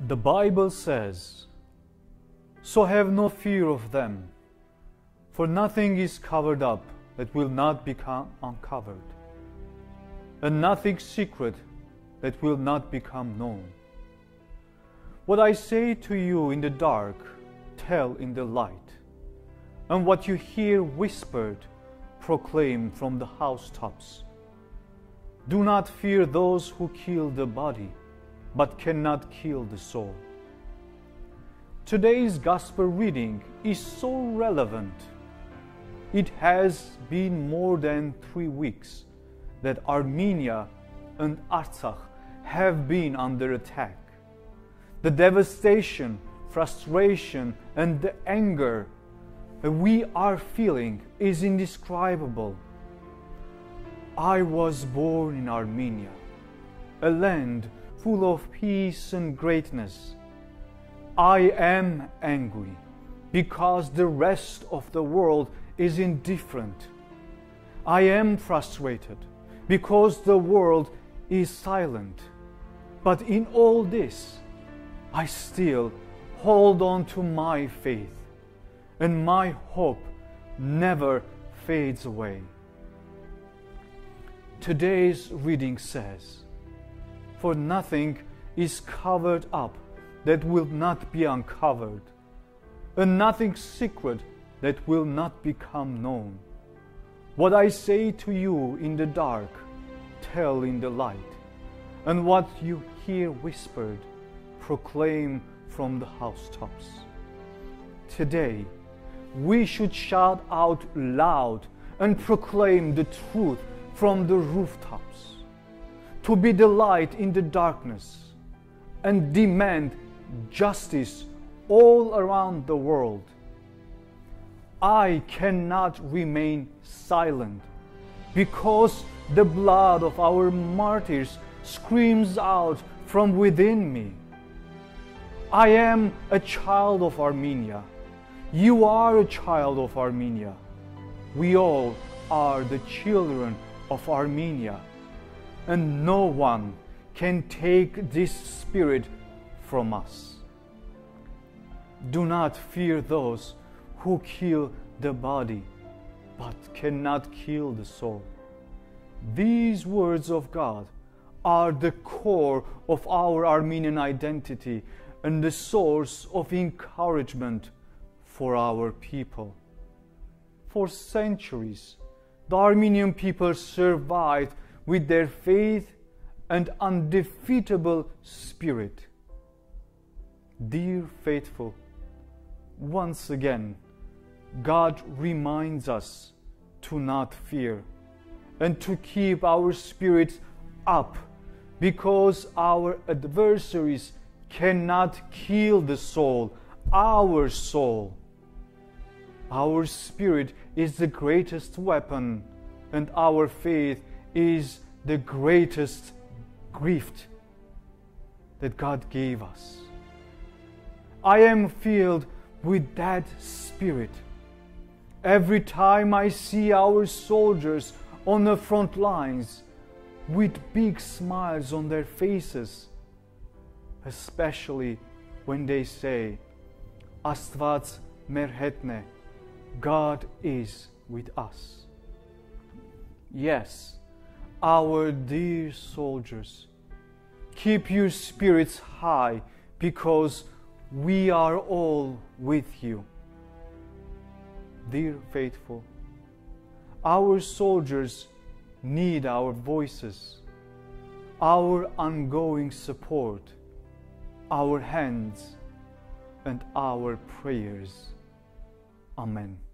The Bible says, So have no fear of them, for nothing is covered up that will not become uncovered, and nothing secret that will not become known. What I say to you in the dark, tell in the light, and what you hear whispered, proclaim from the housetops. Do not fear those who kill the body but cannot kill the soul. Today's gospel reading is so relevant. It has been more than three weeks that Armenia and Artsakh have been under attack. The devastation, frustration, and the anger we are feeling is indescribable. I was born in Armenia, a land full of peace and greatness. I am angry because the rest of the world is indifferent. I am frustrated because the world is silent. But in all this, I still hold on to my faith, and my hope never fades away. Today's reading says, for nothing is covered up that will not be uncovered, and nothing secret that will not become known. What I say to you in the dark, tell in the light, and what you hear whispered, proclaim from the housetops. Today, we should shout out loud and proclaim the truth from the rooftops to be the light in the darkness and demand justice all around the world. I cannot remain silent because the blood of our martyrs screams out from within me. I am a child of Armenia. You are a child of Armenia. We all are the children of Armenia and no one can take this spirit from us. Do not fear those who kill the body, but cannot kill the soul. These words of God are the core of our Armenian identity and the source of encouragement for our people. For centuries, the Armenian people survived with their faith and undefeatable spirit. Dear faithful, once again, God reminds us to not fear and to keep our spirits up because our adversaries cannot kill the soul, our soul. Our spirit is the greatest weapon, and our faith is the greatest gift that God gave us. I am filled with that spirit. Every time I see our soldiers on the front lines with big smiles on their faces, especially when they say, Astvats merhetne, God is with us. Yes, our dear soldiers, keep your spirits high because we are all with you. Dear faithful, our soldiers need our voices, our ongoing support, our hands, and our prayers. Amen.